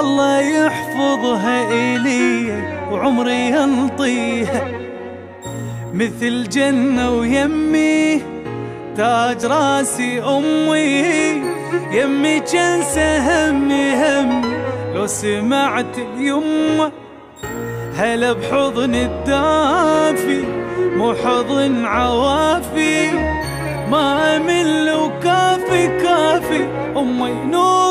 الله يحفظها إلي وعمري ينطيها مثل جنة ويمي تاج راسي أمي يمي جنسة همي همي لو سمعت يمه هلا بحضن الدافي مو حضن عوافي. ما أمل وكافي كافي. أمي نور